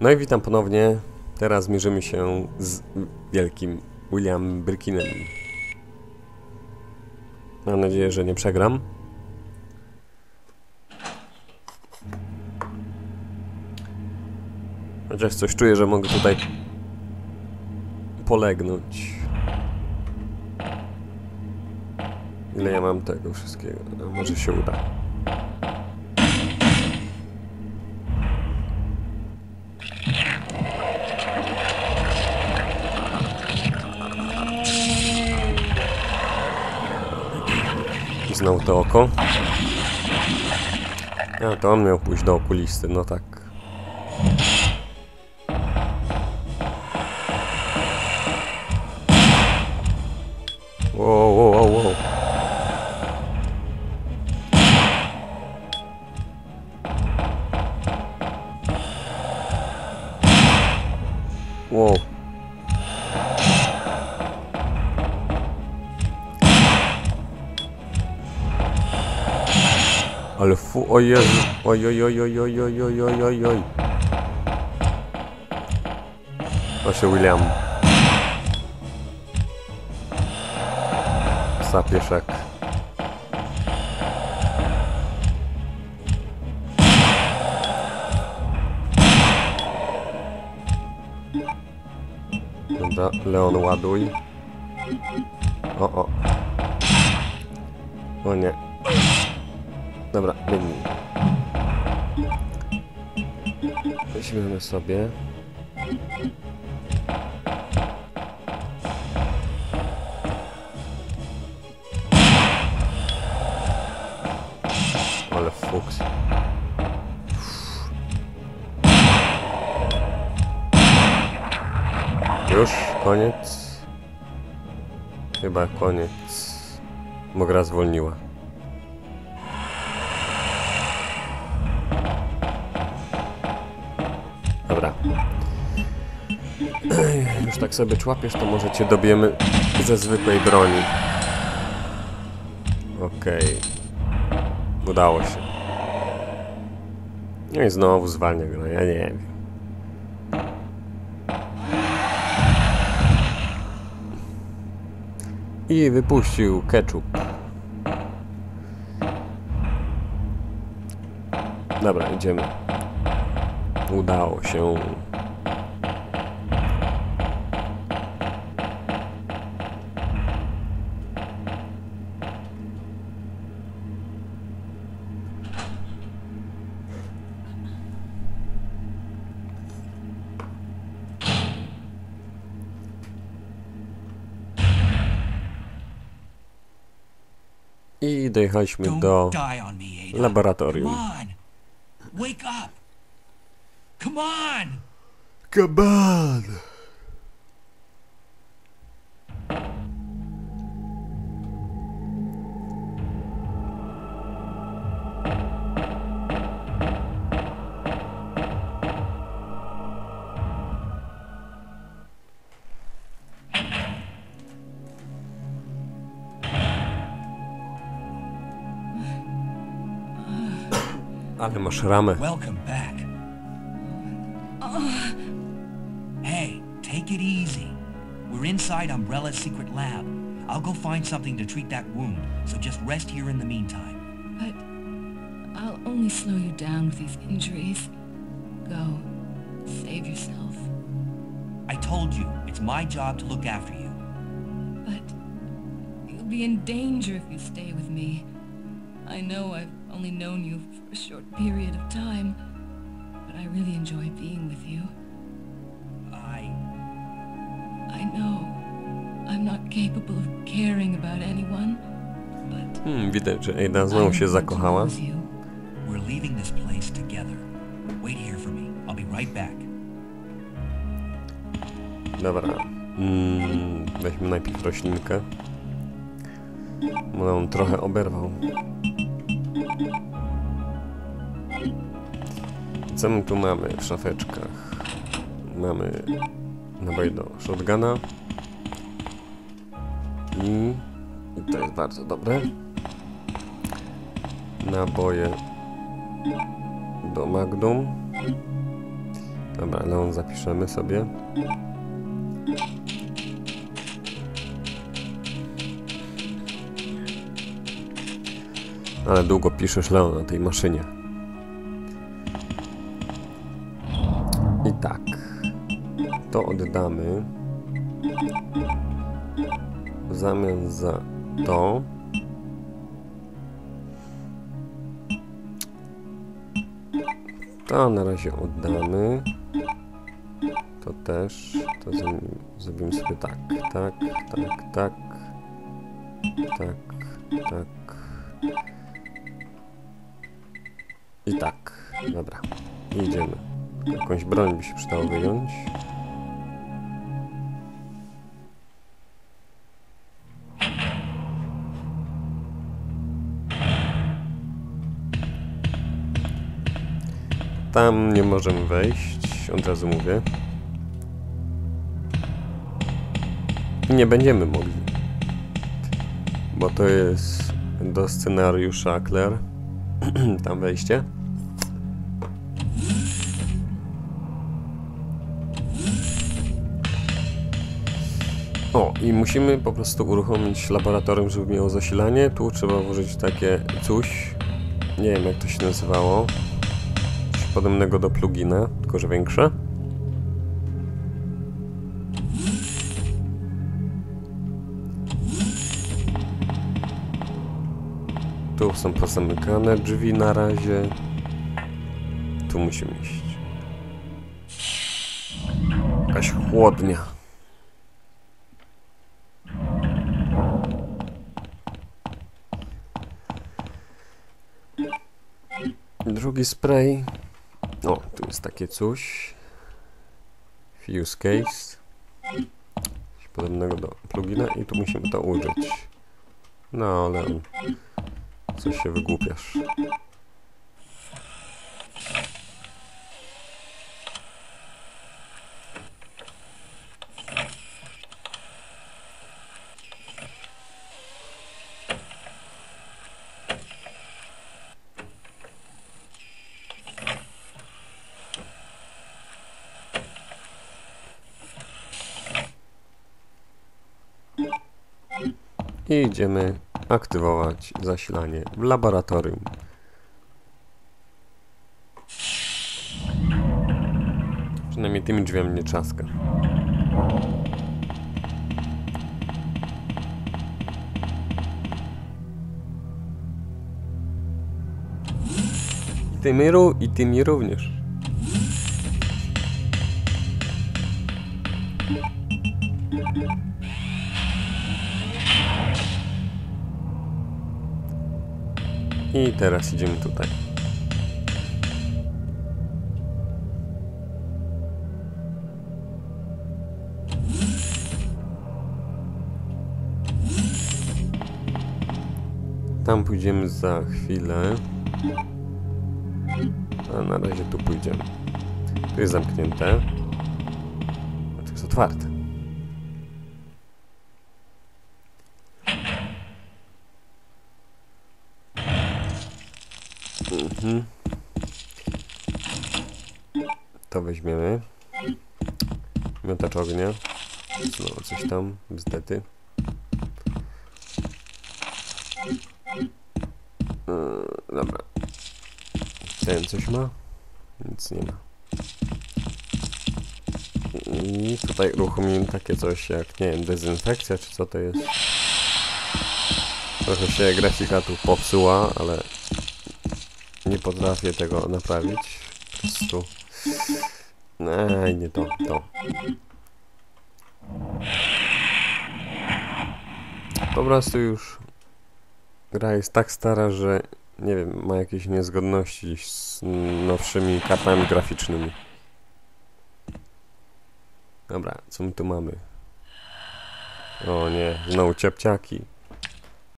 No i witam ponownie. Teraz mierzymy się z wielkim William Birkinem. Mam nadzieję, że nie przegram. Chociaż coś czuję, że mogę tutaj polegnąć. Ile ja mam tego wszystkiego? A może się uda. Znowu to oko. A, to on miał pójść do okulisty, no tak. Wow, wow, wow, wow. Wow. Fu, o Jezu, oj, oj, oj, oj, oj, oj, oj, oj, oj, oj. Proszę William. Dobra, Leon ładuj. O, o. O nie. Dobra, biegnij. Weźmiemy sobie. Ale fuks. Już koniec. Chyba koniec. Bo gra zwolniła. Tak sobie człapiesz, to może cię dobijemy ze zwykłej broni. Okej. Udało się. No i znowu zwalnia gra, ja nie wiem. I wypuścił ketchup. Dobra, idziemy. Udało się. I dojechaliśmy do laboratorium. Come on! Come on! Ale masz ramę. Welcome back. Hey, take it easy. We're inside Umbrella's secret lab. I'll go find something to treat that wound, so just rest here in the meantime. But I'll only slow you down with these injuries. Go. Save yourself. I told you, it's my job to look after you. But you'll be in danger if you stay with me. I know I've only known you for a short period of time, but I really enjoy being with you. I... I know I'm not capable of caring about anyone, but Hmm, widać, że Ada znowu się zakochała. We're leaving this place together. Wait here for me. I'll be right back. Dobra. Mm, weźmy najpierw roślinkę. Bo on trochę oberwał. Co my tu mamy w szafeczkach? Mamy naboj do shotguna. I, I to jest bardzo dobre. Naboje do Magnum. Dobra, Leon zapiszemy sobie. Ale długo piszesz Leon na tej maszynie. I tak. To oddamy. W zamian za to. To na razie oddamy. To też. To zrobimy sobie tak, tak, tak, tak. Tak, tak. Dobra. Idziemy. Jakąś broń by się przydało wyjąć. Tam nie możemy wejść, od razu mówię. Nie będziemy mogli. Bo to jest do scenariusza Claire. Tam wejście. O, i musimy po prostu uruchomić laboratorium, żeby miało zasilanie. Tu trzeba włożyć takie coś. Nie wiem jak to się nazywało. Coś podobnego do plugina, tylko że większe. Tu są pozamykane drzwi na razie. Tu musimy iść. Jakaś chłodnia. Drugi spray. O, tu jest takie coś. Fuse case. Podobnego do plugina i tu musimy to użyć. No, ale coś się wygłupiasz. I idziemy aktywować zasilanie w laboratorium. Przynajmniej tymi drzwiami nie trzaska. I tymi, I tymi również. I teraz idziemy tutaj. Tam pójdziemy za chwilę. A na razie tu pójdziemy. Tu jest zamknięte. A tu jest otwarte. Mhm. To weźmiemy. Miotacz ognia. Znowu coś tam. Bzdety. Yy, dobra. Ten coś ma? Nic nie ma. I tutaj uruchomimy takie coś jak, nie wiem, dezynfekcja, czy co to jest. Trochę się grafika tu popsuła, ale nie potrafię tego naprawić. Po prostu. Ej, nie to, to. Po prostu już gra jest tak stara, że nie wiem, ma jakieś niezgodności z nowszymi kartami graficznymi. Dobra, co my tu mamy? O nie, znowu ciepciaki.